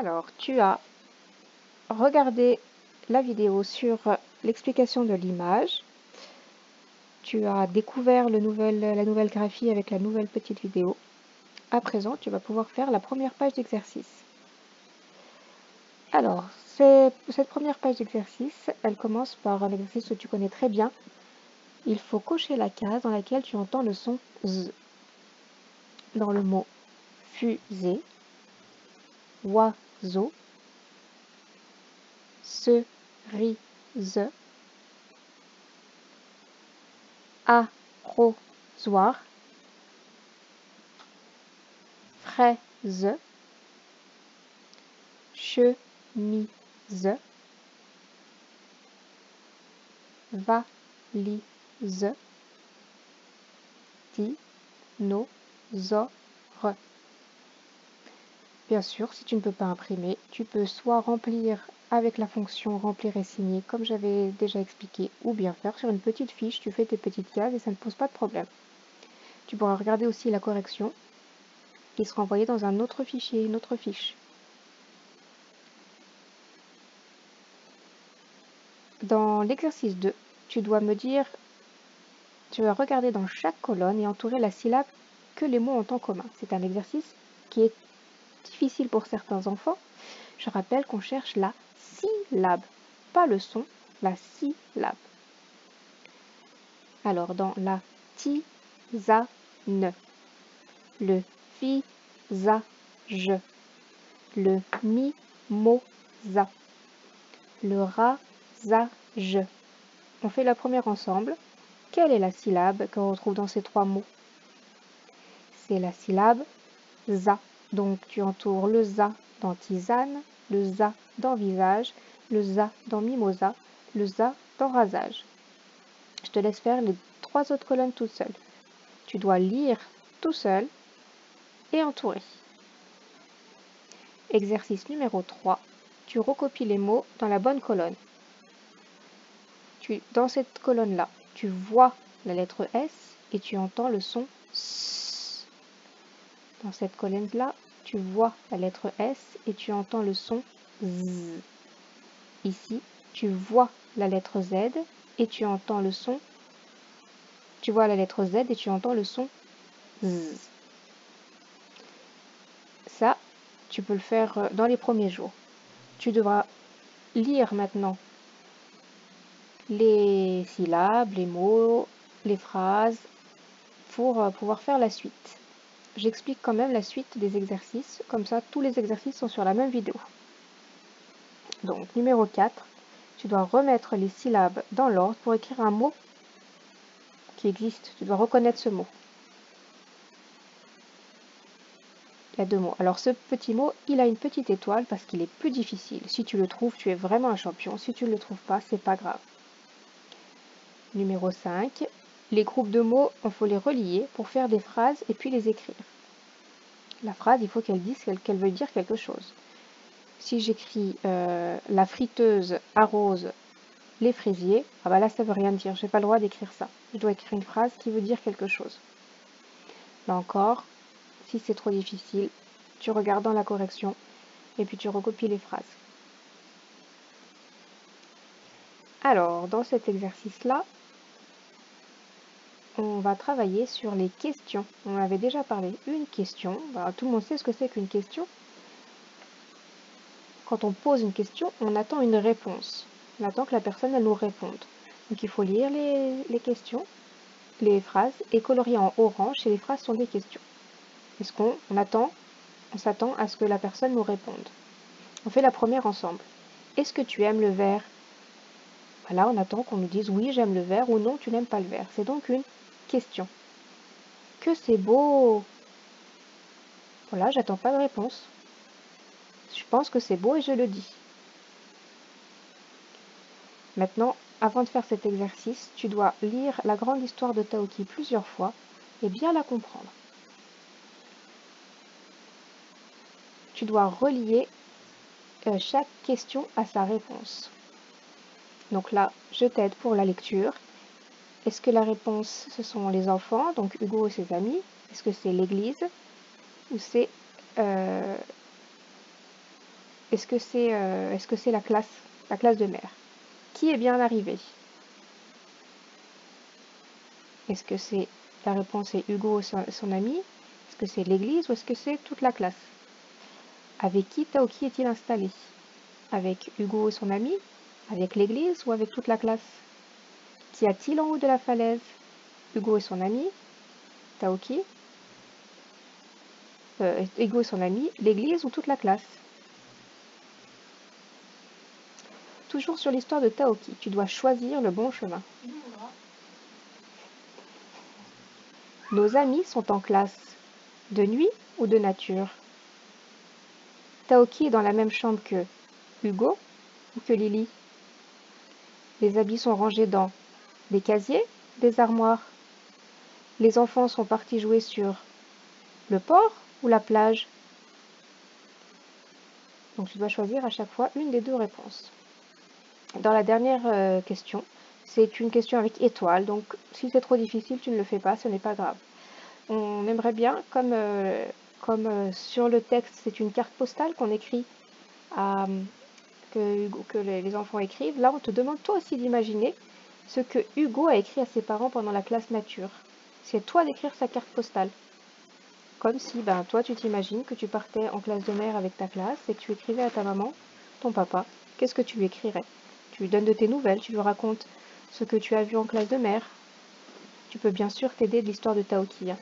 Alors, tu as regardé la vidéo sur l'explication de l'image. Tu as découvert la nouvelle graphie avec la nouvelle petite vidéo. À présent, tu vas pouvoir faire la première page d'exercice. Alors, cette première page d'exercice, elle commence par un exercice que tu connais très bien. Il faut cocher la case dans laquelle tu entends le son Z. Dans le mot fusée, oiseau, cerise, arrosoir, fraise, chemise, valise, dinosaure. Bien sûr, si tu ne peux pas imprimer, tu peux soit remplir avec la fonction remplir et signer comme j'avais déjà expliqué ou bien faire sur une petite fiche, tu fais tes petites cases et ça ne pose pas de problème. Tu pourras regarder aussi la correction qui sera envoyée dans un autre fichier, une autre fiche. Dans l'exercice 2, tu dois me dire, tu vas regarder dans chaque colonne et entourer la syllabe que les mots ont en commun. C'est un exercice qui est difficile pour certains enfants. Je rappelle qu'on cherche la syllabe, pas le son, la syllabe. Alors dans la tisane, le visage, le mimosa, le rasage. On fait la première ensemble. Quelle est la syllabe qu'on retrouve dans ces trois mots? C'est la syllabe za. Donc tu entoures le za dans tisane, le za dans visage, le za dans mimosa, le za dans rasage. Je te laisse faire les trois autres colonnes toutes seules. Tu dois lire tout seul et entourer. Exercice numéro 3. Tu recopies les mots dans la bonne colonne. Tu, dans cette colonne-là, tu vois la lettre S et tu entends le son S. Dans cette colonne-là, tu vois la lettre S et tu entends le son Z. Ici, tu vois la lettre Z et tu entends le son. Tu vois la lettre Z et tu entends le son Z. Ça, tu peux le faire euh, dans les premiers jours. Tu devras lire maintenant les syllabes, les mots, les phrases pour euh, pouvoir faire la suite j'explique quand même la suite des exercices, comme ça tous les exercices sont sur la même vidéo. Donc numéro 4, tu dois remettre les syllabes dans l'ordre pour écrire un mot qui existe. Tu dois reconnaître ce mot. Il y a deux mots. Alors ce petit mot, il a une petite étoile parce qu'il est plus difficile. Si tu le trouves, tu es vraiment un champion. Si tu ne le trouves pas, c'est pas grave. Numéro 5, les groupes de mots, il faut les relier pour faire des phrases et puis les écrire. La phrase, il faut qu'elle dise qu'elle veuille dire quelque chose. Si j'écris euh, la friteuse arrose les fraisiers, ah bah là ça veut rien dire, j'ai pas le droit d'écrire ça. Je dois écrire une phrase qui veut dire quelque chose. Là encore, si c'est trop difficile, tu regardes dans la correction et puis tu recopies les phrases. Alors, dans cet exercice-là, on va travailler sur les questions. On avait déjà parlé. Une question, bah, tout le monde sait ce que c'est qu'une question. Quand on pose une question, on attend une réponse. On attend que la personne nous réponde. Donc il faut lire les, questions, les phrases, et colorier en orange si les phrases sont des questions. Est-ce qu'on on attend, on s'attend à ce que la personne nous réponde? On fait la première ensemble. Est-ce que tu aimes le vert? Voilà, on attend qu'on nous dise oui, j'aime le vert ou non, tu n'aimes pas le vert. C'est donc une question. Que c'est beau Voilà, j'attends pas de réponse. Je pense que c'est beau et je le dis. Maintenant, avant de faire cet exercice, tu dois lire la grande histoire de Taoki plusieurs fois et bien la comprendre. Tu dois relier euh, chaque question à sa réponse. Donc là, je t'aide pour la lecture est-ce que la réponse, ce sont les enfants, donc Hugo et ses amis? Est-ce que c'est l'église? Ou c'est euh, Est-ce que c'est euh, est-ce que c'est la classe, la classe de mer Qui est bien arrivé? Est-ce que c'est la réponse est Hugo et son, son ami? Est-ce que c'est l'église ou est-ce que c'est toute la classe? Avec qui Taoki est-il installé? Avec Hugo et son ami? Avec l'église ou avec toute la classe? Qu'y a-t-il en haut de la falaise? Hugo et son ami. Taoki. Euh, Hugo et son ami, l'église ou toute la classe? Toujours sur l'histoire de Taoki, tu dois choisir le bon chemin. Nos amis sont en classe de nuit ou de nature? Taoki est dans la même chambre que Hugo ou que Lily? Les habits sont rangés dans des casiers, des armoires Les enfants sont partis jouer sur le port ou la plage Donc tu dois choisir à chaque fois une des deux réponses. Dans la dernière euh, question, c'est une question avec étoile, donc si c'est trop difficile, tu ne le fais pas, ce n'est pas grave. On aimerait bien, comme, euh, euh, sur le texte, c'est une carte postale qu'on écrit que, les enfants écrivent, là on te demande toi aussi d'imaginer ce que Hugo a écrit à ses parents pendant la classe nature. C'est toi d'écrire sa carte postale. Comme si ben, toi tu t'imagines que tu partais en classe de mer avec ta classe et que tu écrivais à ta maman, ton papa, qu'est-ce que tu lui écrirais? Tu lui donnes de tes nouvelles, tu lui racontes ce que tu as vu en classe de mer. Tu peux bien sûr t'aider de l'histoire de Taoki. hein.